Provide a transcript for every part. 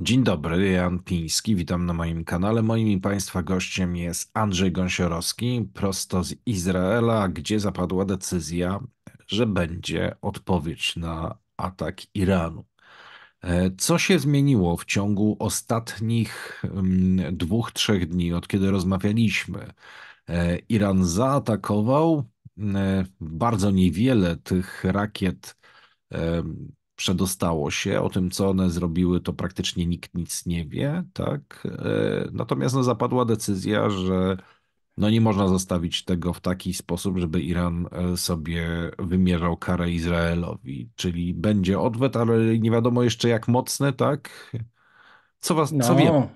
Dzień dobry, Jan Piński, witam na moim kanale. Moim i Państwa gościem jest Andrzej Gąsiorowski, prosto z Izraela, gdzie zapadła decyzja, że będzie odpowiedź na atak Iranu. E, Co się zmieniło w ciągu ostatnich mm, dwóch, trzech dni, od kiedy rozmawialiśmy? E, Iran zaatakował, e, bardzo niewiele tych rakiet przedostało się. O tym, co one zrobiły, to praktycznie nikt nic nie wie, tak? E, Natomiast no, zapadła decyzja, że no, nie można zostawić tego w taki sposób, żeby Iran e, sobie wymierzał karę Izraelowi, czyli będzie odwet, ale nie wiadomo jeszcze jak mocny, tak? Co was, co wiemy? No,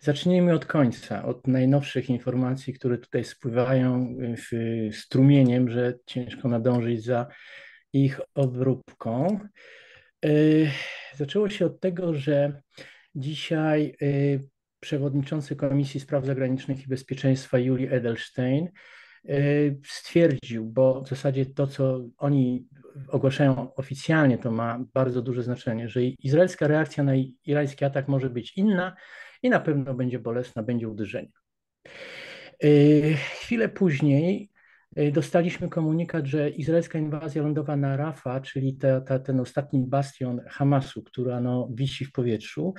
zacznijmy od końca, od najnowszych informacji, które tutaj spływają w, strumieniem, że ciężko nadążyć za ich obróbką. Y, Zaczęło się od tego, że dzisiaj y, przewodniczący Komisji Spraw Zagranicznych i Bezpieczeństwa Juli Edelstein y, stwierdził, bo w zasadzie to, co oni ogłaszają oficjalnie, to ma bardzo duże znaczenie, że izraelska reakcja na irański atak może być inna i na pewno będzie bolesna, będzie uderzenie. Chwilę później dostaliśmy komunikat, że izraelska inwazja lądowa na Rafa, czyli ta, ta, ten ostatni bastion Hamasu, która no, wisi w powietrzu,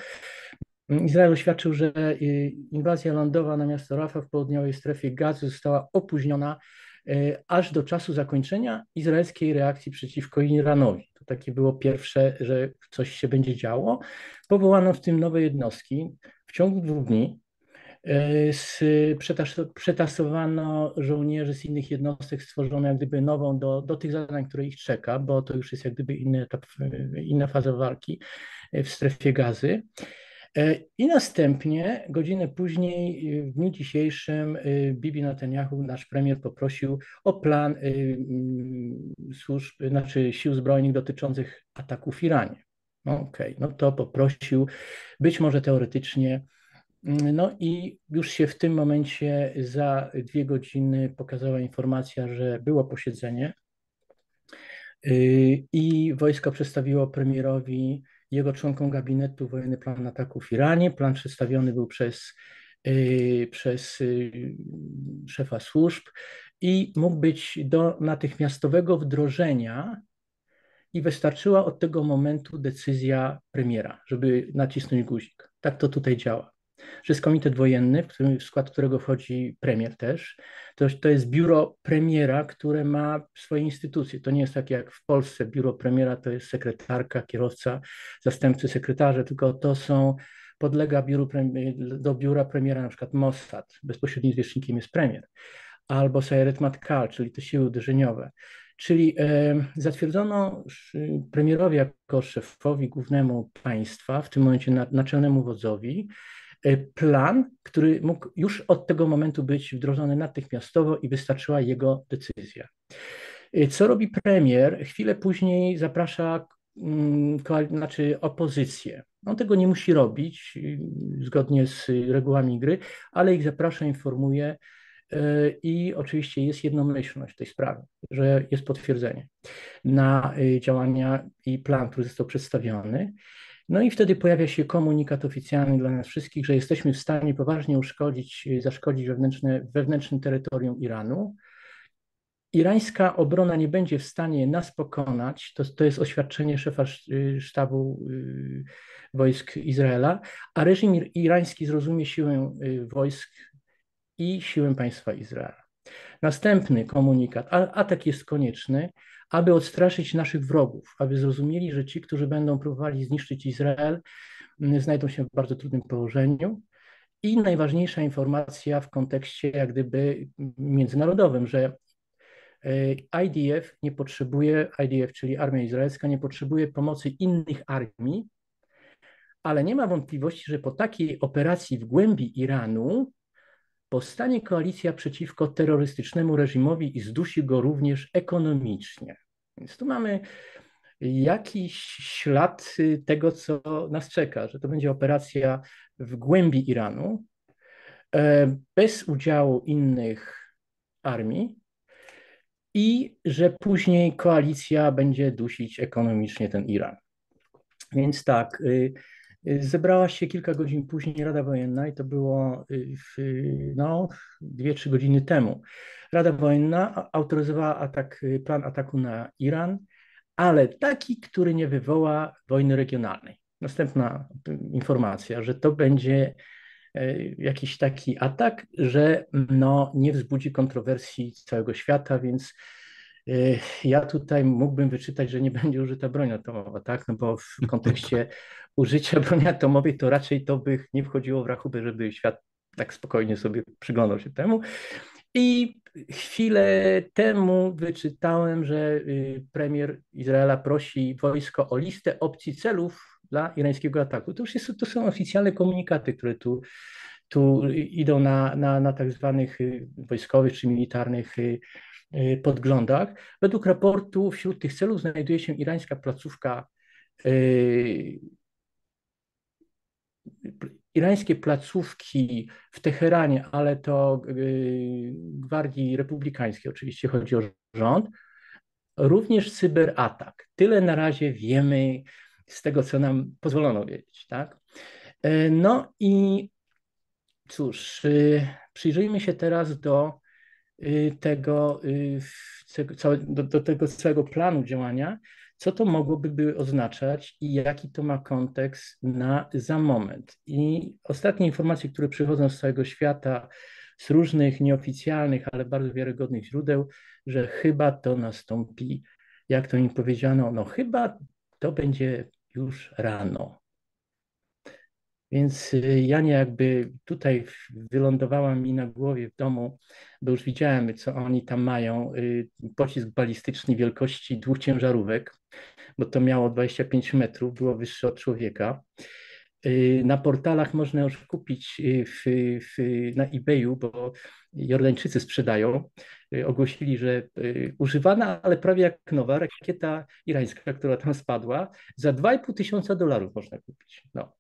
Izrael oświadczył, że y, inwazja lądowa na miasto Rafa w południowej strefie gazy została opóźniona y, aż do czasu zakończenia izraelskiej reakcji przeciwko Iranowi. To takie było pierwsze, że coś się będzie działo. Powołano w tym nowe jednostki. W ciągu dwóch dni przetasowano żołnierzy z innych jednostek, stworzono jak gdyby nową do, do tych zadań, które ich czeka, bo to już jest jak gdyby inny etap, inna faza walki w strefie gazy. E, I następnie, godzinę później, w dniu dzisiejszym, Bibi Netanyahu, nasz premier, poprosił o plan mm, służb, znaczy sił zbrojnych dotyczących ataków w Iranie. Okej, okay. no to poprosił, być może teoretycznie. No i już się w tym momencie za dwie godziny pokazała informacja, że było posiedzenie y, i wojsko przedstawiło premierowi jego członkom gabinetu wojenny plan ataku w Iranie. Plan przedstawiony był przez, yy, przez yy, szefa służb i mógł być do natychmiastowego wdrożenia i wystarczyła od tego momentu decyzja premiera, żeby nacisnąć guzik. Tak to tutaj działa że jest komitet wojenny, w, którym, w skład którego wchodzi premier też. To, to jest biuro premiera, które ma swoje instytucje. To nie jest tak jak w Polsce. Biuro premiera to jest sekretarka, kierowca, zastępcy sekretarze, tylko to są podlega biuru, do biura premiera na przykład Mossad, bezpośrednim zwierzchnikiem jest premier, albo Sayeret Matkal, czyli te siły uderzeniowe. Czyli e, zatwierdzono premierowi jako szefowi głównemu państwa, w tym momencie naczelnemu wodzowi, plan, który mógł już od tego momentu być wdrożony natychmiastowo i wystarczyła jego decyzja. E, co robi premier? Chwilę później zaprasza mm, znaczy opozycję. On tego nie musi robić y, zgodnie z regułami gry, ale ich zaprasza, informuje e, i oczywiście jest jednomyślność w tej sprawie, że jest potwierdzenie na działania i plan, który został przedstawiony. No i wtedy pojawia się komunikat oficjalny dla nas wszystkich, że jesteśmy w stanie poważnie uszkodzić, zaszkodzić wewnętrzne, wewnętrznym terytorium Iranu. Irańska obrona nie będzie w stanie nas pokonać. To, to jest oświadczenie szefa sztabu y, wojsk Izraela, a reżim irański zrozumie siłę y, wojsk i siłę państwa Izraela. Następny komunikat, atak jest konieczny, aby odstraszyć naszych wrogów, aby zrozumieli, że ci, którzy będą próbowali zniszczyć Izrael, mm, znajdą się w bardzo trudnym położeniu. I najważniejsza informacja w kontekście jak gdyby międzynarodowym, że e, IDF nie potrzebuje, IDF, czyli Armia Izraelska, nie potrzebuje pomocy innych armii, ale nie ma wątpliwości, że po takiej operacji w głębi Iranu powstanie koalicja przeciwko terrorystycznemu reżimowi i zdusi go również ekonomicznie. Więc tu mamy jakiś ślad tego, co nas czeka, że to będzie operacja w głębi Iranu, e, bez udziału innych armii i że później koalicja będzie dusić ekonomicznie ten Iran. Więc tak, y, Zebrała się kilka godzin później Rada Wojenna i to było w, no, 2-3 godziny temu. Rada Wojenna autoryzowała atak, plan ataku na Iran, ale taki, który nie wywoła wojny regionalnej. Następna informacja, że to będzie jakiś taki atak, że no, nie wzbudzi kontrowersji całego świata, więc ja tutaj mógłbym wyczytać, że nie będzie użyta broń atomowa, tak? No bo w kontekście użycia broni atomowej to raczej to by nie wchodziło w rachubę, żeby świat tak spokojnie sobie przyglądał się temu. I chwilę temu wyczytałem, że y, premier Izraela prosi wojsko o listę opcji celów dla irańskiego ataku. To już jest, to są oficjalne komunikaty, które tu, tu idą na, na, na tak zwanych y, wojskowych czy militarnych y, podglądach. Według raportu wśród tych celów znajduje się irańska placówka irańskie placówki w Teheranie, ale to y, Gwardii Republikańskiej, oczywiście chodzi o rząd, również cyberatak. Tyle na razie wiemy z tego, co nam pozwolono wiedzieć. Tak? No i cóż, y, przyjrzyjmy się teraz do y, tego, do, do tego całego planu działania, co to mogłoby oznaczać i jaki to ma kontekst na za moment. I ostatnie informacje, które przychodzą z całego świata, z różnych nieoficjalnych, ale bardzo wiarygodnych źródeł, że chyba to nastąpi, jak to im powiedziano, no chyba to będzie już rano. Więc y, ja nie jakby tutaj wylądowała mi na głowie w domu, bo już widziałem, co oni tam mają. Y, pocisk balistyczny wielkości dwóch ciężarówek, bo to miało 25 metrów, było wyższe od człowieka. Y, na portalach można już kupić w, w, na eBayu, bo Jordańczycy sprzedają. Ogłosili, że używana, ale prawie jak nowa rakieta irańska, która tam spadła, za 2,5 tysiąca dolarów można kupić. No.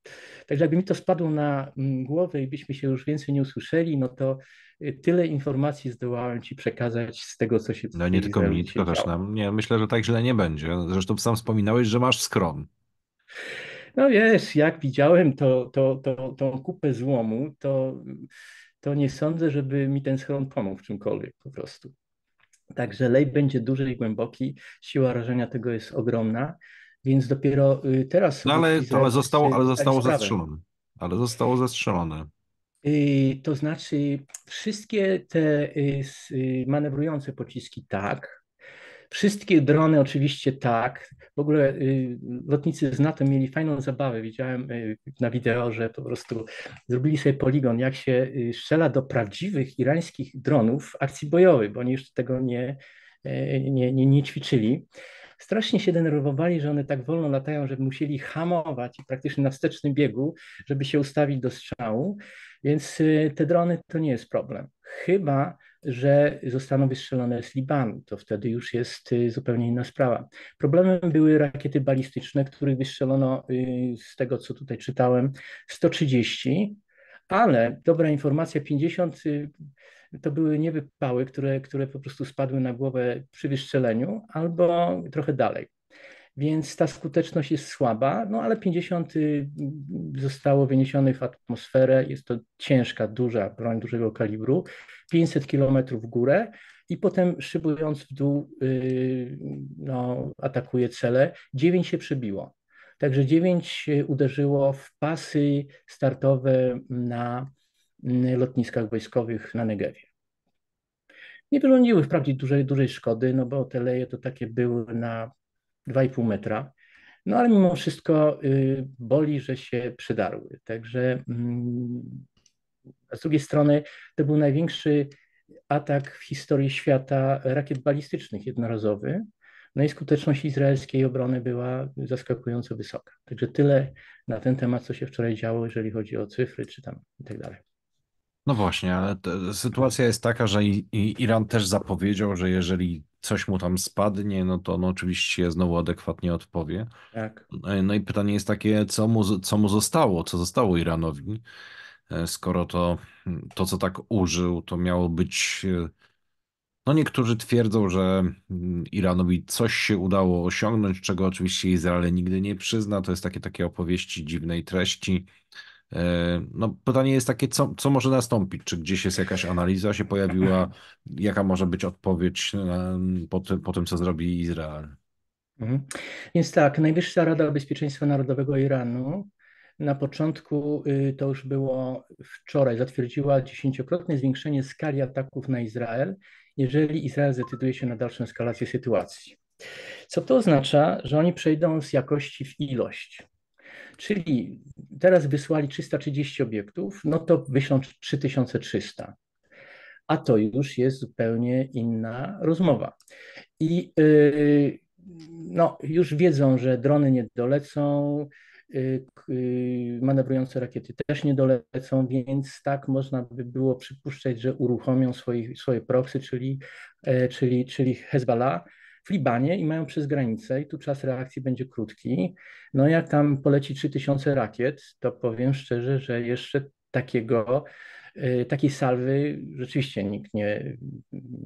Także jakby mi to spadło na mm, głowę i byśmy się już więcej nie usłyszeli, no to y, tyle informacji zdołałem Ci przekazać z tego, co się No nie tylko mi, tylko też nam. Nie, myślę, że tak źle nie będzie. Zresztą sam wspominałeś, że masz skron. No wiesz, jak widziałem to, to, to, tą kupę złomu, to, to nie sądzę, żeby mi ten schron pomógł w czymkolwiek po prostu. Także lej będzie duży i głęboki, siła rażenia tego jest ogromna. Więc dopiero y, teraz. No ale, ale zostało, ale zostało zastrzelone. Ale zostało zastrzelone. Y, to znaczy, wszystkie te y, manewrujące pociski tak. Wszystkie drony oczywiście tak. W ogóle lotnicy z NATO mieli fajną zabawę. Widziałem na wideo, że po prostu zrobili sobie poligon, jak się strzela do prawdziwych irańskich dronów akcji bojowej, bo oni już tego nie, nie, nie, nie ćwiczyli strasznie się denerwowali, że one tak wolno latają, że musieli hamować i praktycznie na wstecznym biegu, żeby się ustawić do strzału. Więc y, te drony to nie jest problem. Chyba, że zostaną wystrzelone z Libanu, to wtedy już jest y, zupełnie inna sprawa. Problemem były rakiety balistyczne, których wystrzelono y, z tego, co tutaj czytałem, 130, ale dobra informacja, 50 to były nie wypały, które, które po prostu spadły na głowę przy wystrzeleniu albo trochę dalej. Więc ta skuteczność jest słaba, no ale 50 y, zostało wyniesionych w atmosferę. Jest to ciężka, duża broń dużego kalibru, 500 km w górę i potem szybując w dół yy, no, atakuje cele. 9 się przebiło. Także 9 uderzyło w pasy startowe na lotniskach wojskowych na Negewie. Nie wyrządziły wprawdzie dużej, dużej szkody, no bo te leje to takie były na 2,5 metra, no ale mimo wszystko y, boli, że się przydarły. Także mm, a z drugiej strony to był największy atak w historii świata rakiet balistycznych jednorazowy. No i skuteczność izraelskiej obrony była zaskakująco wysoka. Także tyle na ten temat, co się wczoraj działo, jeżeli chodzi o cyfry czy tam i tak dalej. No właśnie, ale sytuacja jest taka, że Iran też zapowiedział, że jeżeli coś mu tam spadnie, no to on oczywiście znowu adekwatnie odpowie. Tak. No, no i pytanie jest takie, co mu, co mu zostało, co zostało Iranowi, e, skoro to, to, co tak użył, to miało być No niektórzy twierdzą, że mm, Iranowi coś się udało osiągnąć, czego oczywiście Izrael nigdy nie przyzna. To jest takie, takie opowieści dziwnej treści. E, No, pytanie jest takie, co, co może nastąpić? Czy gdzieś jest jakaś analiza się pojawiła? Jaka może być odpowiedź e, po tym, po tym co zrobi Izrael? Mhm. Więc tak, Najwyższa Rada Bezpieczeństwa Narodowego Iranu na początku, y, to już było wczoraj, zatwierdziła dziesięciokrotne zwiększenie skali ataków na Izrael, jeżeli Izrael zdecyduje się na dalszą eskalację sytuacji. Co to oznacza, że oni przejdą z jakości w ilość. Czyli teraz wysłali 330 obiektów, no to wyślą 3300. A to już jest zupełnie inna rozmowa. I yy, no, już wiedzą, że drony nie dolecą, y, y, manewrujące rakiety też nie dolecą, więc tak można by było przypuszczać, że uruchomią swoje, swoje proxy, czyli, e, czyli, czyli Hezbollah w Libanie i mają przez granicę i tu czas reakcji będzie krótki. No jak tam poleci 3000 rakiet, to powiem szczerze, że jeszcze takiego, e, takiej salwy rzeczywiście nikt nie,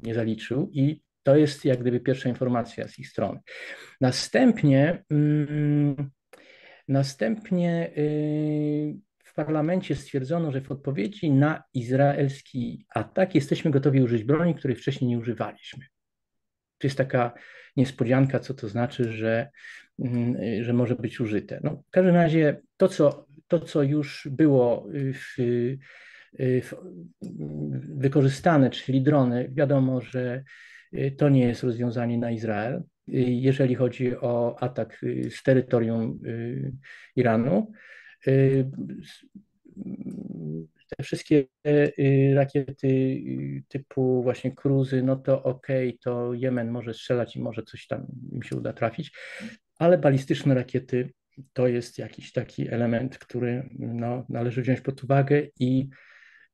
nie zaliczył i to jest jak gdyby pierwsza informacja z ich strony. Następnie, mm, następnie y, w parlamencie stwierdzono, że w odpowiedzi na izraelski atak jesteśmy gotowi użyć broni, której wcześniej nie używaliśmy. To jest taka niespodzianka, co to znaczy, że, mm, że może być użyte. No, w każdym razie to, co, to, co już było w, w, wykorzystane, czyli drony, wiadomo, że Y, to nie jest rozwiązanie na Izrael. Y, jeżeli chodzi o atak y, z terytorium Iranu, te wszystkie rakiety typu właśnie cruzy, no to okej, okay, to Jemen może strzelać i może coś tam im się uda trafić, ale balistyczne rakiety to jest jakiś taki element, który no, należy wziąć pod uwagę i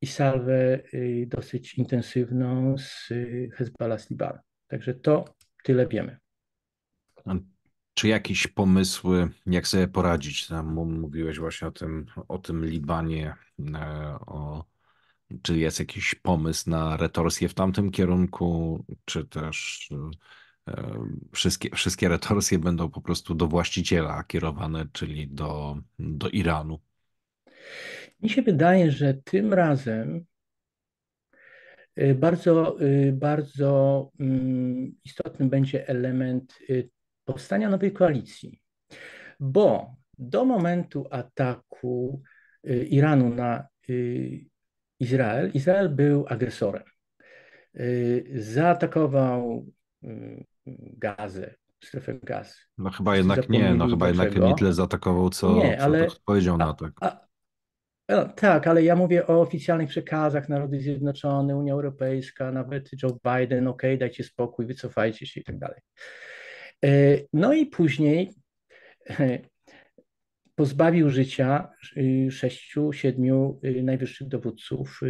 i salwę y, dosyć intensywną z y, Hezbollah z Libanu. Także to tyle wiemy. Czy jakieś pomysły, jak sobie poradzić? Mówiłeś właśnie o tym, o tym Libanie, e, o, czy jest jakiś pomysł na retorsję w tamtym kierunku, czy też e, wszystkie, wszystkie retorsje będą po prostu do właściciela kierowane, czyli do, do Iranu? Mi się wydaje, że tym razem y, bardzo, bardzo mm, istotny będzie element powstania nowej koalicji, bo do momentu ataku Iranu na Izrael, Izrael był agresorem. Zaatakował Gazę, strefę gazy. No chyba jednak nie, no chyba jednak nie tyle zaatakował, co, nie, ale, co powiedział na atak. No, tak, ale ja mówię o oficjalnych przekazach Narody Zjednoczone, Unia Europejska, nawet Joe Biden, ok, dajcie spokój, wycofajcie się i tak dalej. E, no i później e, pozbawił życia y, sześciu, siedmiu najwyższych dowódców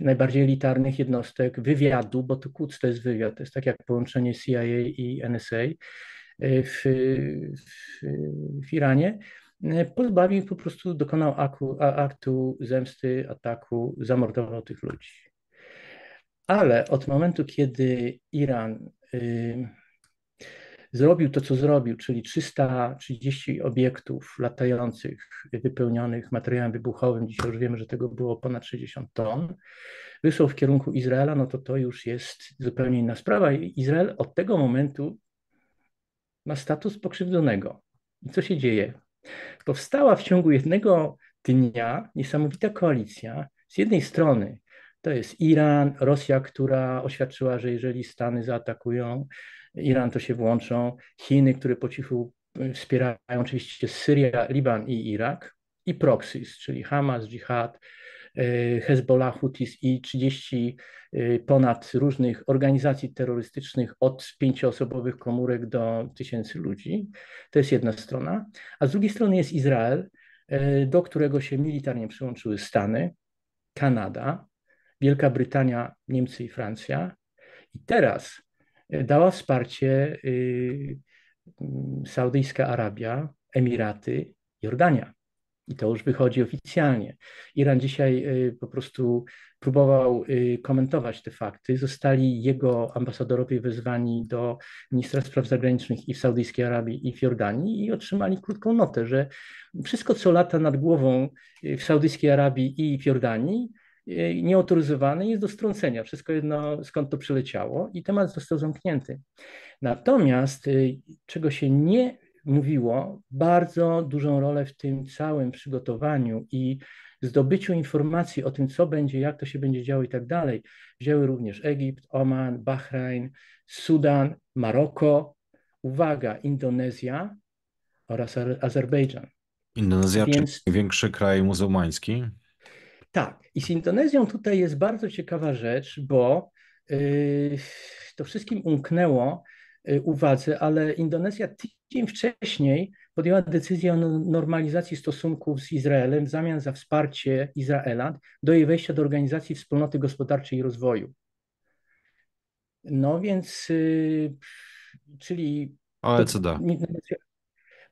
najbardziej elitarnych jednostek wywiadu, bo to KUC to jest wywiad, to jest tak jak połączenie CIA i NSA w, w, w Iranie, pozbawił po prostu, dokonał aktu, aktu zemsty, ataku, zamordował tych ludzi. Ale od momentu, kiedy Iran y, zrobił to, co zrobił, czyli 330 obiektów latających, wypełnionych materiałem wybuchowym, dzisiaj już wiemy, że tego było ponad 60 ton, wysłał w kierunku Izraela, no to to już jest zupełnie inna sprawa. Izrael od tego momentu ma status pokrzywdzonego. I co się dzieje? Powstała w ciągu jednego dnia niesamowita koalicja. Z jednej strony to jest Iran, Rosja, która oświadczyła, że jeżeli Stany zaatakują Iran, to się włączą. Chiny, które po cichu y, wspierają oczywiście Syria, Liban i Irak. I proxys, czyli Hamas, Dżihad, y, Hezbollah, Houthis i 30 Y, ponad różnych organizacji terrorystycznych, od pięcioosobowych komórek do tysięcy ludzi. To jest jedna strona. A z drugiej strony jest Izrael, do którego się militarnie przyłączyły Stany, Kanada, Wielka Brytania, Niemcy i Francja. I teraz y, dała wsparcie mm, Saudyjska Arabia, Emiraty, Jordania. I to już wychodzi oficjalnie. Iran dzisiaj y, po prostu próbował y, komentować te fakty. Zostali jego ambasadorowie wezwani do ministra spraw zagranicznych i w Saudyjskiej Arabii, i w Jordanii i otrzymali krótką notę, że wszystko, co lata nad głową y, w Saudyjskiej Arabii i w Jordanii, nieautoryzowane jest do strącenia. Wszystko jedno, skąd to przyleciało i temat został zamknięty. Natomiast czego się nie mówiło, bardzo dużą rolę w tym całym przygotowaniu i zdobyciu informacji o tym, co będzie, jak to się będzie działo i tak dalej, wzięły również Egipt, Oman, Bahrain, Sudan, Maroko, uwaga, Indonezja oraz Azerbejdżan. Indonezja, Więc, czy największy kraj muzułmański? Tak, i z Indonezją tutaj jest bardzo ciekawa rzecz, bo yy, to wszystkim umknęło, Y, uwadze, ale Indonezja tydzień wcześniej podjęła decyzję o normalizacji stosunków z Izraelem w zamian za wsparcie Izraela do jej wejścia do Organizacji Wspólnoty Gospodarczej i Rozwoju. No więc, yy, czyli. OECD. To,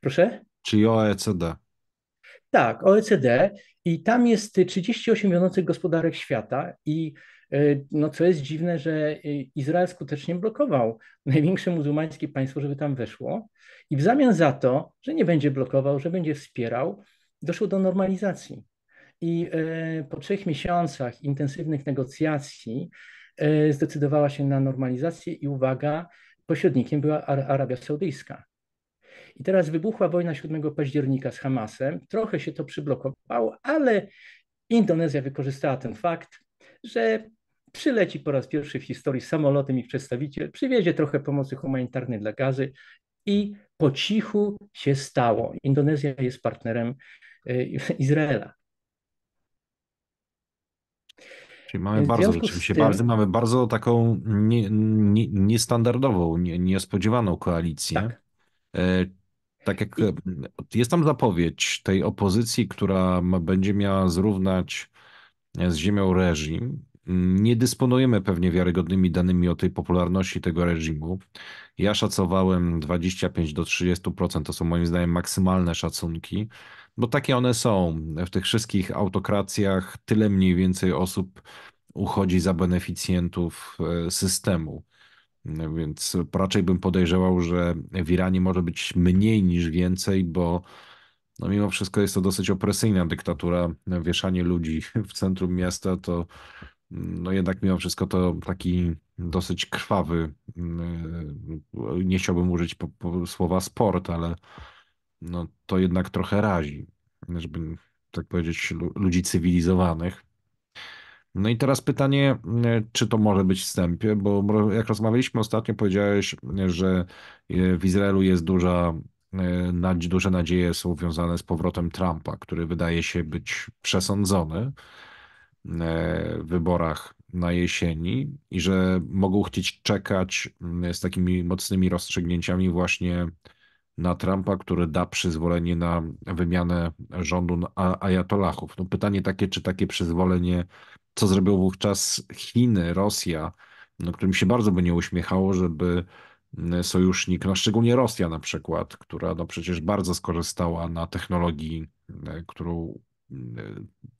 proszę? Czyli OECD. Tak, OECD i tam jest 38 wiodących gospodarek świata i E, no co jest dziwne, że e, Izrael skutecznie blokował największe muzułmańskie państwo, żeby tam weszło i w zamian za to, że nie będzie blokował, że będzie wspierał, doszło do normalizacji. I e, po trzech miesiącach intensywnych negocjacji zdecydowała się na normalizację i uwaga, pośrednikiem była Arabia Saudyjska. I teraz wybuchła wojna 7 października z Hamasem. Trochę się to przyblokowało, ale Indonezja wykorzystała ten fakt, że przyleci po raz pierwszy w historii samolotem ich przedstawiciel, przywiezie trochę pomocy humanitarnej dla Gazy i po cichu się stało. Indonezja jest partnerem e, Izraela. Czyli mamy bardzo, rzeczywiście tym... bardzo, mamy bardzo taką nie, nie, niestandardową, nie, niespodziewaną koalicję. Tak. E, tak jak jest tam zapowiedź tej opozycji, która będzie miała zrównać z ziemią reżim, nie dysponujemy pewnie wiarygodnymi danymi o tej popularności tego reżimu. Ja szacowałem 25 do 30%, to są moim zdaniem maksymalne szacunki, bo takie one są. W tych wszystkich autokracjach tyle mniej więcej osób uchodzi za beneficjentów e, systemu. Więc raczej bym podejrzewał, że w Iranie może być mniej niż więcej, bo no mimo wszystko jest to dosyć opresyjna dyktatura. Wieszanie ludzi w centrum miasta to no jednak mimo wszystko to taki dosyć krwawy, yy, nie chciałbym użyć po, po słowa sport, ale no to jednak trochę razi, żeby tak powiedzieć, ludzi cywilizowanych. No i teraz pytanie, yy, czy to może być wstępie, bo jak rozmawialiśmy ostatnio, powiedziałeś, że yy, w Izraelu jest duża, duże nadzieje są związane z powrotem Trumpa, który wydaje się być przesądzony. E, wyborach na jesieni i że mogą chcieć czekać z takimi mocnymi rozstrzygnięciami właśnie na Trumpa, który da przyzwolenie na wymianę rządu ajatolachów. No pytanie takie, czy takie przyzwolenie, co zrobił wówczas Chiny, Rosja, no, którym się bardzo by nie uśmiechało, żeby mm, sojusznik, no szczególnie Rosja na przykład, która no przecież bardzo skorzystała na technologii, e, którą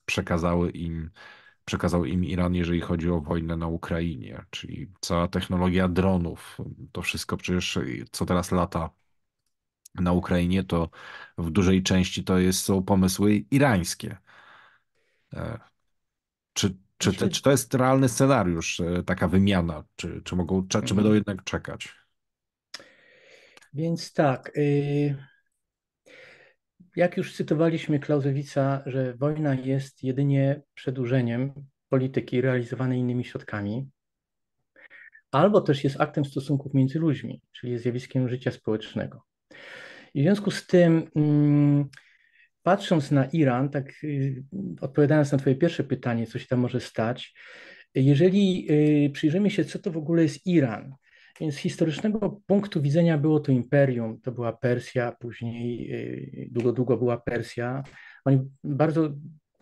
przekazały im, przekazał im Iran, jeżeli chodzi o wojnę na Ukrainie, czyli cała technologia dronów, to wszystko przecież, co teraz lata na Ukrainie, to w dużej części to jest, są pomysły irańskie. E, czy, czy, te, czy to jest realny scenariusz, e, taka wymiana? Czy, czy, mogą, czy, czy będą mhm. jednak czekać? Więc tak. Y jak już cytowaliśmy Klausewica, że wojna jest jedynie przedłużeniem polityki realizowanej innymi środkami, albo też jest aktem stosunków między ludźmi, czyli jest zjawiskiem życia społecznego. I w związku z tym, mm, patrząc na Iran, tak y, odpowiadając na Twoje pierwsze pytanie, co się tam może stać, jeżeli y, przyjrzymy się, co to w ogóle jest Iran, więc z historycznego punktu widzenia było to imperium, to była Persja, później y, długo, długo była Persja. Oni bardzo,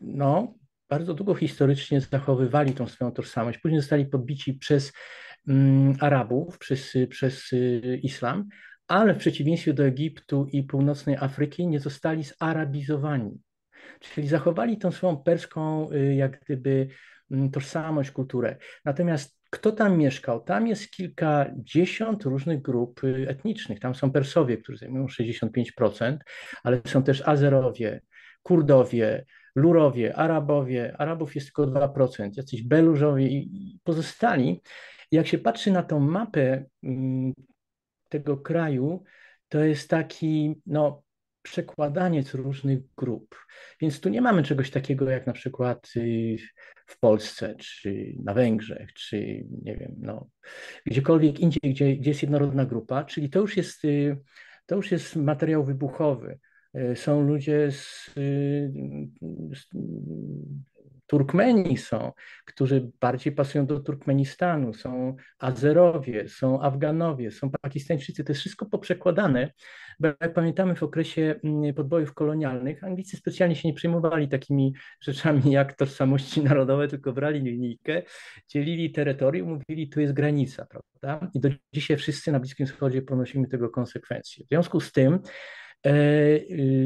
no, bardzo długo historycznie zachowywali tą swoją tożsamość. Później zostali podbici przez um, Arabów, przez, przez islam, ale w przeciwieństwie do Egiptu i północnej Afryki nie zostali zarabizowani. Czyli zachowali tą swoją perską, y, jak gdyby, mm, tożsamość, kulturę. Natomiast kto tam mieszkał? Tam jest kilkadziesiąt różnych grup y, etnicznych. Tam są Persowie, którzy zajmują 65%, ale są też Azerowie, Kurdowie, Lurowie, Arabowie. Arabów jest tylko 2%, jacyś Belużowie i pozostali. Jak się patrzy na tą mapę mm, tego kraju, to jest taki, no, przekładaniec różnych grup. Więc tu nie mamy czegoś takiego jak na przykład y, w Polsce, czy na Węgrzech, czy nie wiem, no, gdziekolwiek indziej, gdzie, gdzie jest jednorodna grupa, czyli to już jest, y, to już jest materiał wybuchowy. Y, są ludzie z, z Turkmeni są, którzy bardziej pasują do Turkmenistanu, są Azerowie, są Afganowie, są Pakistańczycy, to jest wszystko poprzekładane, bo jak pamiętamy w okresie mm, podbojów kolonialnych, Anglicy specjalnie się nie przejmowali takimi rzeczami jak tożsamości narodowe, tylko brali linijkę, dzielili terytorium, mówili tu jest granica, prawda? I do dzisiaj wszyscy na Bliskim Wschodzie ponosimy tego konsekwencje. W związku z tym E,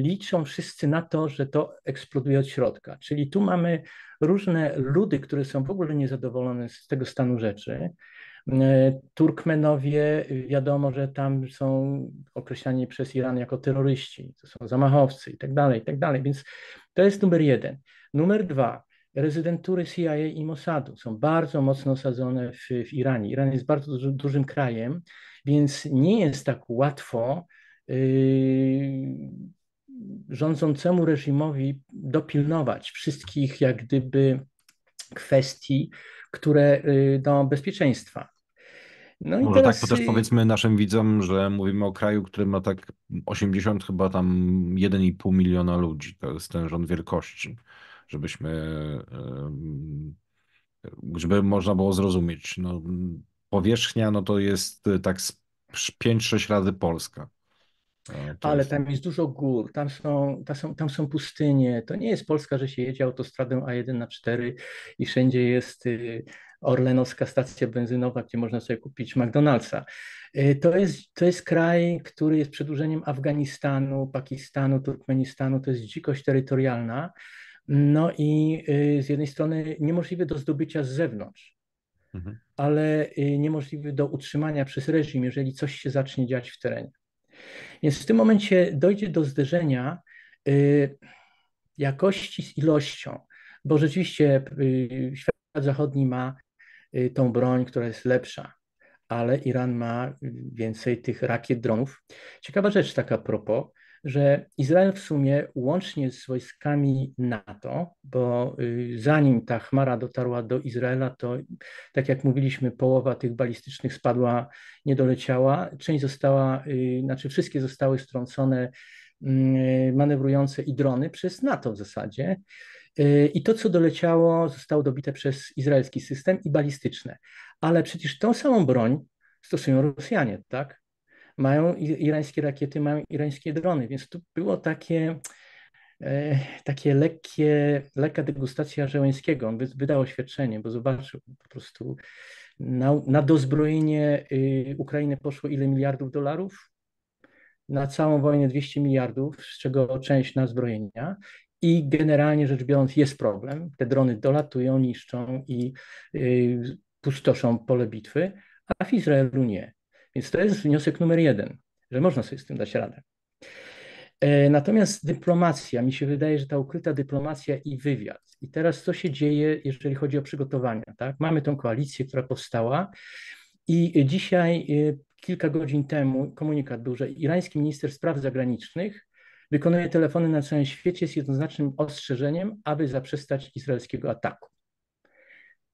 liczą wszyscy na to, że to eksploduje od środka. Czyli tu mamy różne ludy, które są w ogóle niezadowolone z tego stanu rzeczy. E, Turkmenowie, wiadomo, że tam są określani przez Iran jako terroryści, to są zamachowcy i tak dalej, i tak dalej. Więc to jest numer jeden. Numer dwa, rezydentury CIA i Mossadu są bardzo mocno osadzone w, w Iranie. Iran jest bardzo dużym krajem, więc nie jest tak łatwo Yy, rządzącemu reżimowi dopilnować wszystkich jak gdyby kwestii, które do yy, bezpieczeństwa. No Może teraz... tak, to też powiedzmy naszym widzom, że mówimy o kraju, który ma tak 80 chyba tam 1,5 miliona ludzi. To jest ten rząd wielkości, żebyśmy, żeby można było zrozumieć. No, powierzchnia no to jest tak 5-6 razy Polska. Ale jest... tam jest dużo gór, tam są, tam, są, tam są pustynie. To nie jest Polska, że się jedzie autostradą A1 na 4 i wszędzie jest y, orlenowska stacja benzynowa, gdzie można sobie kupić McDonald'sa. Y, to jest, to jest kraj, który jest przedłużeniem Afganistanu, Pakistanu, Turkmenistanu. To jest dzikość terytorialna. No i y, z jednej strony niemożliwy do zdobycia z zewnątrz, mhm. ale niemożliwy do utrzymania przez reżim, jeżeli coś się zacznie dziać w terenie. Więc w tym momencie dojdzie do zderzenia y, jakości z ilością, bo rzeczywiście y, świat zachodni ma y, tą broń, która jest lepsza, ale Iran ma więcej tych rakiet, dronów. Ciekawa rzecz taka propos, że Izrael w sumie łącznie z wojskami NATO, bo y, zanim ta chmara dotarła do Izraela, to tak jak mówiliśmy, połowa tych balistycznych spadła, nie doleciała. Część została, y, znaczy wszystkie zostały strącone mm, manewrujące i drony przez NATO w zasadzie. Y, I to, co doleciało, zostało dobite przez izraelski system i balistyczne. Ale przecież tą samą broń stosują Rosjanie, tak? Mają irańskie rakiety, mają irańskie drony, więc tu było takie, e, takie lekkie, lekka degustacja Żeleńskiego. On wydał oświadczenie, bo zobaczył po prostu na, na dozbrojenie y, Ukrainy poszło ile miliardów dolarów? Na całą wojnę 200 miliardów, z czego część na zbrojenia. I generalnie rzecz biorąc jest problem. Te drony dolatują, niszczą i y, pustoszą pole bitwy, a w Izraelu nie. Więc to jest wniosek numer jeden, że można sobie z tym dać radę. E, natomiast dyplomacja, mi się wydaje, że ta ukryta dyplomacja i wywiad. I teraz co się dzieje, jeżeli chodzi o przygotowania? Tak? Mamy tą koalicję, która powstała i dzisiaj, e, kilka godzin temu, komunikat był, że irański minister spraw zagranicznych wykonuje telefony na całym świecie z jednoznacznym ostrzeżeniem, aby zaprzestać izraelskiego ataku.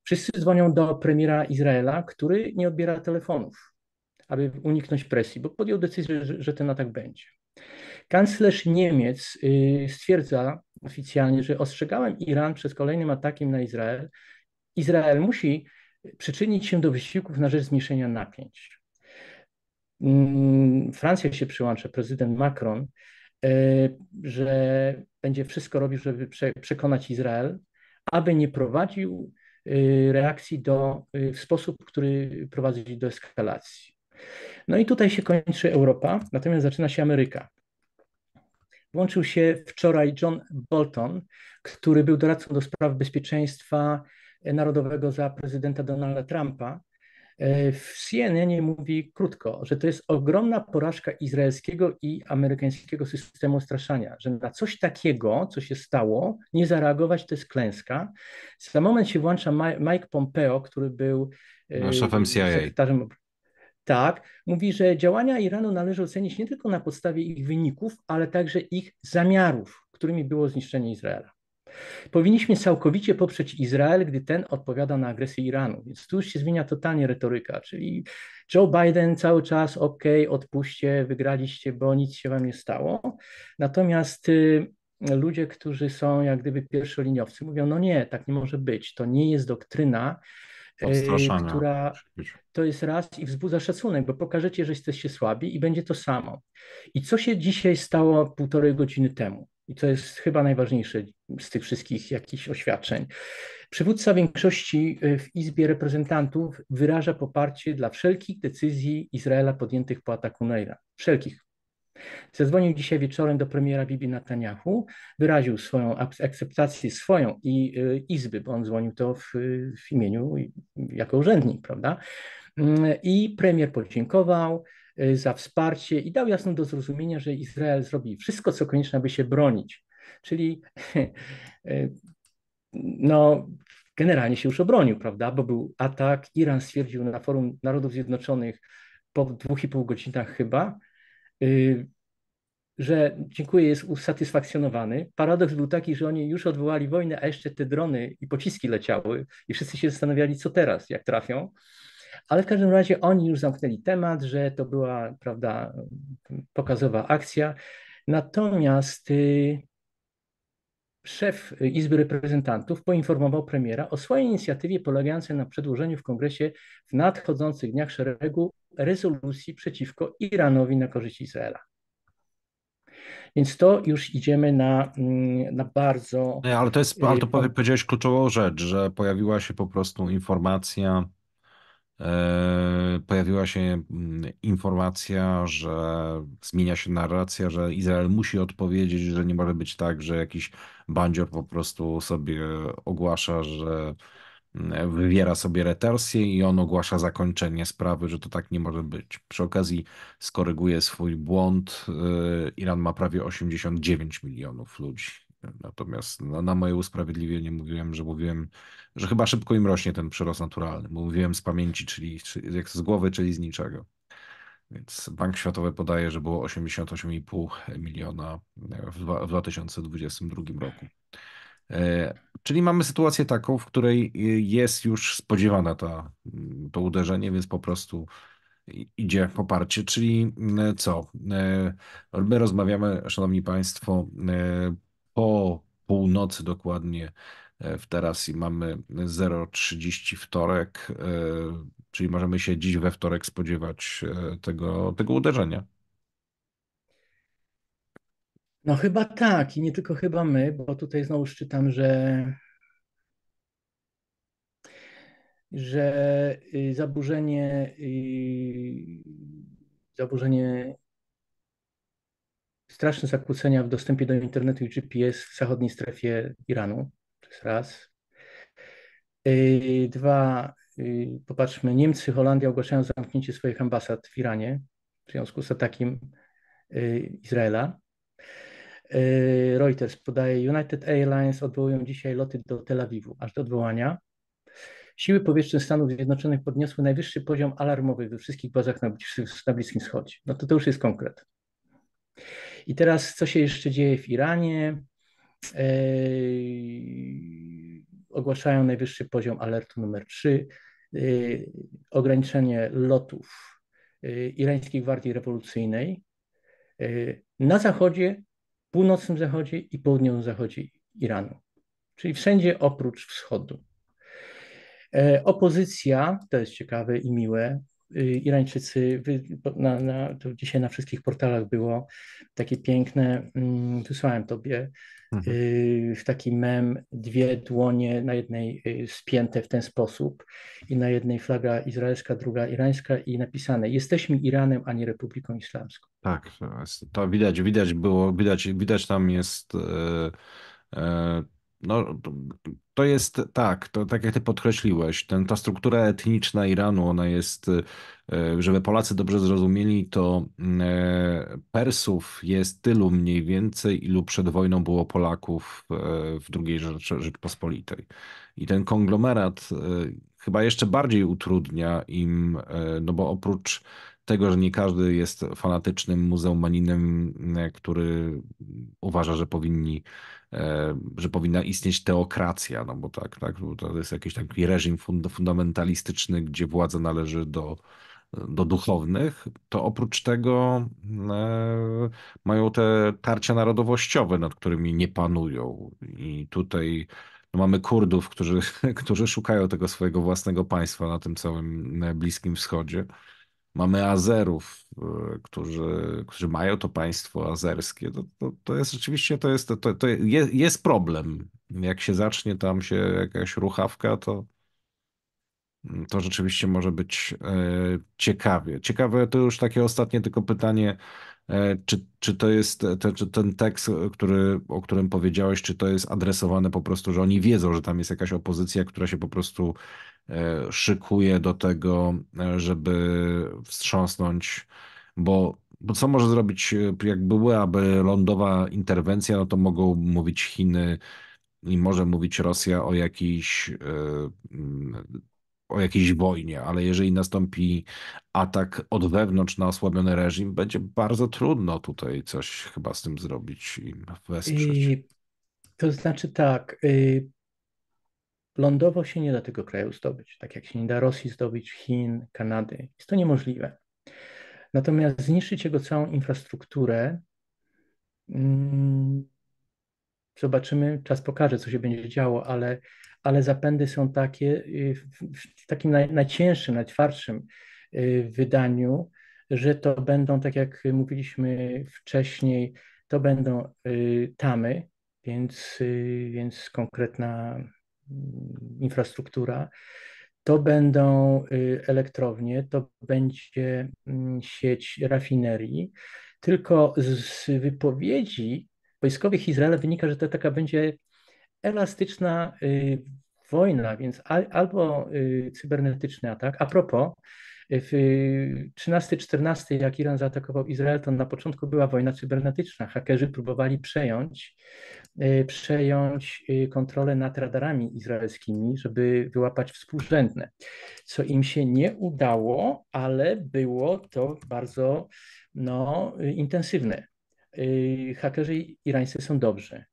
Wszyscy dzwonią do premiera Izraela, który nie odbiera telefonów aby uniknąć presji, bo podjął decyzję, że, że ten atak będzie. Kanclerz Niemiec y, stwierdza oficjalnie, że ostrzegałem Iran przed kolejnym atakiem na Izrael. Izrael musi przyczynić się do wysiłków na rzecz zmniejszenia napięć. Mm, Francja się przyłącza, prezydent Macron, y, że będzie wszystko robił, żeby przekonać Izrael, aby nie prowadził y, reakcji do, w sposób, który prowadzi do eskalacji. No i tutaj się kończy Europa, natomiast zaczyna się Ameryka. Włączył się wczoraj John Bolton, który był doradcą do spraw bezpieczeństwa narodowego za prezydenta Donalda Trumpa. E, w CNN mówi krótko, że to jest ogromna porażka izraelskiego i amerykańskiego systemu straszania, że na coś takiego, co się stało, nie zareagować to jest klęska. Za moment się włącza Mike Pompeo, który był no, szefem CIA. sekretarzem tak, mówi, że działania Iranu należy ocenić nie tylko na podstawie ich wyników, ale także ich zamiarów, którymi było zniszczenie Izraela. Powinniśmy całkowicie poprzeć Izrael, gdy ten odpowiada na agresję Iranu. Więc tu już się zmienia totalnie retoryka, czyli Joe Biden cały czas, ok, odpuśćcie, wygraliście, bo nic się wam nie stało. Natomiast y, ludzie, którzy są jak gdyby pierwszoliniowcy, mówią, no nie, tak nie może być, to nie jest doktryna, która to jest raz i wzbudza szacunek, bo pokażecie, że jesteście słabi i będzie to samo. I co się dzisiaj stało półtorej godziny temu? I to jest chyba najważniejsze z tych wszystkich jakichś oświadczeń. Przywódca większości y, w Izbie Reprezentantów wyraża poparcie dla wszelkich decyzji Izraela podjętych po ataku na Iran. Wszelkich. Zadzwonił dzisiaj wieczorem do premiera Bibi Netanyahu, wyraził swoją akceptację swoją i y, Izby, bo on dzwonił to w, w imieniu jako urzędnik, prawda? Mm, I premier podziękował, Y, za wsparcie i dał jasno do zrozumienia, że Izrael zrobi wszystko, co konieczne, aby się bronić. Czyli y, no, generalnie się już obronił, prawda? Bo był atak. Iran stwierdził na forum Narodów Zjednoczonych po dwóch i pół godzinach chyba, że dziękuję, jest usatysfakcjonowany. Paradoks był taki, że oni już odwołali wojnę, a jeszcze te drony i pociski leciały i wszyscy się zastanawiali, co teraz, jak trafią. Ale w każdym razie oni już zamknęli temat, że to była, prawda, pokazowa akcja. Natomiast y, szef Izby Reprezentantów poinformował premiera o swojej inicjatywie polegającej na przedłożeniu w kongresie w nadchodzących dniach szeregu rezolucji przeciwko Iranowi na korzyść Izraela. Więc to już idziemy na, mm, na bardzo. Nie, ale to jest, ale to powiedziałeś kluczową rzecz, że pojawiła się po prostu informacja E, pojawiła się mm, informacja, że zmienia się narracja, że Izrael musi odpowiedzieć, że nie może być tak, że jakiś bandzior po prostu sobie ogłasza, że wywiera sobie retorsję i on ogłasza zakończenie sprawy, że to tak nie może być. Przy okazji skoryguje swój błąd. E, Iran ma prawie 89 milionów ludzi. Natomiast no, na moje usprawiedliwienie mówiłem, że mówiłem, że chyba szybko im rośnie ten przyrost naturalny. Mówiłem z pamięci, czyli, czyli jak z głowy, czyli z niczego. Więc Bank Światowy podaje, że było 88,5 miliona w 2022 roku. E, czyli mamy sytuację taką, w której jest już spodziewana to uderzenie, więc po prostu idzie poparcie. Czyli co? E, my rozmawiamy, Szanowni Państwo, e, po północy dokładnie e, w teraz i mamy 0,30 wtorek, e, czyli możemy się dziś we wtorek spodziewać e, tego, tego uderzenia. No chyba tak i nie tylko chyba my, bo tutaj znowu czytam, że że y, zaburzenie y, zaburzenie straszne zakłócenia w dostępie do internetu i GPS w zachodniej strefie Iranu. To jest raz. Y, dwa, popatrzmy, Niemcy, Holandia ogłaszają zamknięcie swoich ambasad w Iranie w związku z atakiem Izraela. Reuters podaje, United Airlines odwołują dzisiaj loty do Tel Awiwu, aż do odwołania. Siły powietrzne Stanów Zjednoczonych podniosły najwyższy poziom alarmowy we wszystkich bazach na, na Bliskim Wschodzie. No to to już jest konkret. I teraz, co się jeszcze dzieje w Iranie? Yy, ogłaszają najwyższy poziom alertu numer 3, yy, ograniczenie lotów yy, irańskiej gwardii rewolucyjnej na zachodzie, północnym zachodzie i południowym zachodzie Iranu, czyli wszędzie oprócz wschodu. Opozycja, to jest ciekawe i miłe, Irańczycy, na, na, to dzisiaj na wszystkich portalach było takie piękne, mm, wysłałem tobie, Mhm. y, w taki mem, dwie dłonie na jednej y, spięte w ten sposób i na jednej flaga izraelska, druga irańska i napisane jesteśmy Iranem, a nie Republiką Islamską. Tak, to, widać, widać było, widać, widać tam jest e, no, to, jest tak, to tak jak ty podkreśliłeś, ten, ta struktura etniczna Iranu, ona jest, e, żeby Polacy dobrze zrozumieli, to e, Persów jest tylu mniej więcej, ilu przed wojną było Polaków e, w II Rzecz, Rzeczpospolitej. I ten konglomerat chyba jeszcze bardziej utrudnia im, no bo oprócz tego, że nie każdy jest fanatycznym muzułmaninem, który uważa, że powinni E, że powinna istnieć teokracja, no bo tak, tak, to jest jakiś taki reżim fundamentalistyczny, gdzie władza należy do, do duchownych, to oprócz tego e, mają te tarcia narodowościowe, nad którymi nie panują. I tutaj no mamy Kurdów, którzy, którzy szukają tego swojego własnego państwa na tym całym Bliskim Wschodzie. Mamy Azerów, e, którzy, którzy mają to państwo azerskie. To, to, to jest rzeczywiście to jest, to, to jest, jest problem. Jak się zacznie tam się jakaś ruchawka, to, to rzeczywiście może być e, ciekawie. Ciekawe to już takie ostatnie tylko pytanie, e, czy, czy to jest te, czy ten tekst, który, o którym powiedziałeś, czy to jest adresowane po prostu, że oni wiedzą, że tam jest jakaś opozycja, która się po prostu szykuje do tego, e, żeby wstrząsnąć, bo, bo co może zrobić, e, jak byłaby lądowa interwencja, no to mogą mówić Chiny i może mówić Rosja o jakiejś, o jakiejś wojnie, ale jeżeli nastąpi atak od wewnątrz na osłabiony reżim, będzie bardzo trudno tutaj coś chyba z tym zrobić i wesprzeć. I to znaczy tak, y, Lądowo się nie da tego kraju zdobyć, tak jak się nie da Rosji zdobyć, Chin, Kanady. Jest to niemożliwe. Natomiast zniszczyć jego całą infrastrukturę, mm, zobaczymy, czas pokaże, co się będzie działo, ale, ale zapędy są takie, y, w takim naj, najcięższym, najtwardszym y, wydaniu, że to będą, tak jak mówiliśmy wcześniej, to będą y, tamy, więc, więc konkretna infrastruktura, to będą y, elektrownie, to będzie mm, sieć rafinerii. Tylko z wypowiedzi wojskowych Izraela wynika, że to taka będzie elastyczna y, wojna, więc albo y, cybernetyczny atak. A propos, w 13-14, jak Iran zaatakował Izrael, to na początku była wojna cybernetyczna. Hakerzy próbowali przejąć przejąć y, kontrolę nad radarami izraelskimi, żeby wyłapać współrzędne, co im się nie udało, ale było to bardzo no, intensywne. Y, hakerzy irańscy są dobrzy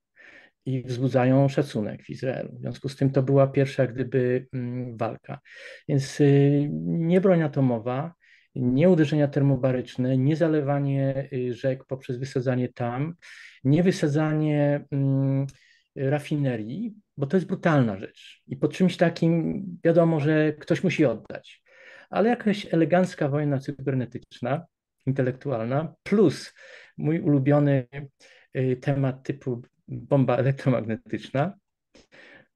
i wzbudzają szacunek w Izraelu. W związku z tym to była pierwsza gdyby mm, walka. Więc nie broń atomowa, nie uderzenia termobaryczne, nie zalewanie rzek poprzez wysadzanie tam, nie wysadzanie mm, rafinerii, bo to jest brutalna rzecz. I po czymś takim wiadomo, że ktoś musi oddać. Ale jakaś elegancka wojna cybernetyczna, intelektualna, plus mój ulubiony y, temat typu bomba elektromagnetyczna,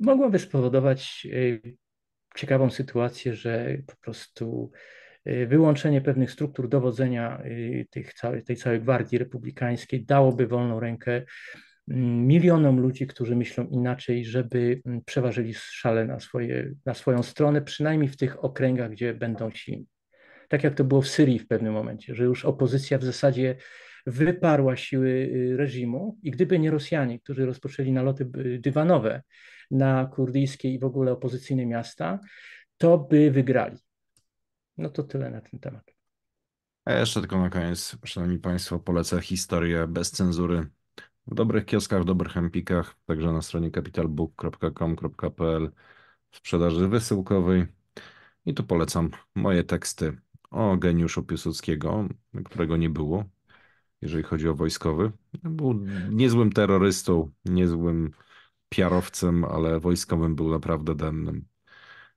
mogłaby spowodować y, ciekawą sytuację, że po prostu Y, wyłączenie pewnych struktur dowodzenia y, tych tej całej gwardii republikańskiej dałoby wolną rękę mm, milionom ludzi, którzy myślą inaczej, żeby mm, przeważyli szale na, swoje, na swoją stronę, przynajmniej w tych okręgach, gdzie będą silni. Tak jak to było w Syrii w pewnym momencie, że już opozycja w zasadzie wyparła siły y, reżimu i gdyby nie Rosjanie, którzy rozpoczęli naloty dywanowe na kurdyjskie i w ogóle opozycyjne miasta, to by wygrali. No to tyle na ten temat. A jeszcze tylko na koniec, szanowni Państwo, polecę historię bez cenzury w dobrych kioskach, w dobrych empikach, także na stronie capitalbook.com.pl w sprzedaży wysyłkowej. I tu polecam moje teksty o geniuszu Piłsudskiego, którego nie było, jeżeli chodzi o wojskowy. Był niezłym terrorystą, niezłym piarowcem, ale wojskowym był naprawdę dennym.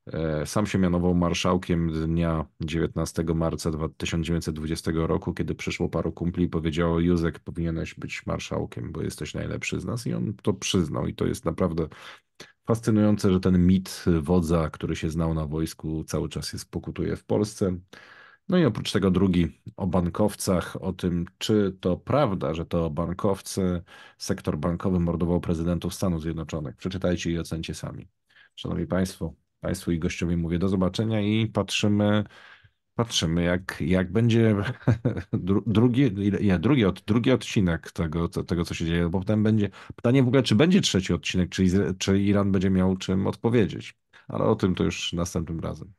E, Sam się mianował marszałkiem dnia 19 marca 1920 roku, kiedy przyszło paru kumpli i powiedziało: Józek, powinieneś być marszałkiem, bo jesteś najlepszy z nas. I on to przyznał. I to jest naprawdę fascynujące, że ten mit wodza, który się znał na wojsku, cały czas jest pokutuje w Polsce. No i oprócz tego drugi o bankowcach, o tym, czy to prawda, że to bankowcy, sektor bankowy mordował prezydentów Stanów Zjednoczonych. Przeczytajcie i ocencie sami. Szanowni Państwo, Państwu i gościowi mówię do zobaczenia i patrzymy, patrzymy jak, jak będzie dru- drugi, nie, drugi, od, drugi odcinek tego, tego, co się dzieje, bo potem będzie pytanie w ogóle, czy będzie trzeci odcinek, czy, czy Iran będzie miał czym odpowiedzieć. Ale o tym to już następnym razem.